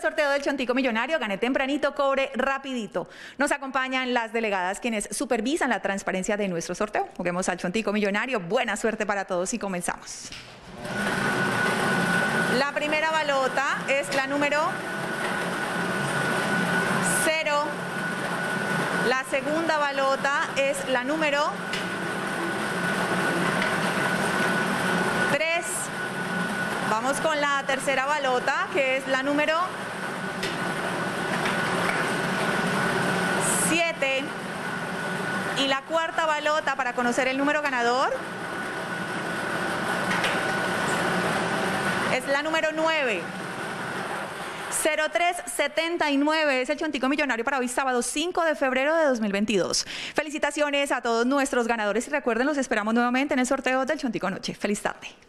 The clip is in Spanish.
sorteo del Chontico Millonario, gané tempranito, cobre rapidito. Nos acompañan las delegadas quienes supervisan la transparencia de nuestro sorteo. Juguemos al Chontico Millonario. Buena suerte para todos y comenzamos. La primera balota es la número 0. La segunda balota es la número Vamos con la tercera balota, que es la número 7. Y la cuarta balota para conocer el número ganador es la número 9. 0379 es el Chontico Millonario para hoy sábado 5 de febrero de 2022. Felicitaciones a todos nuestros ganadores y recuerden, los esperamos nuevamente en el sorteo del Chontico Noche. Feliz tarde.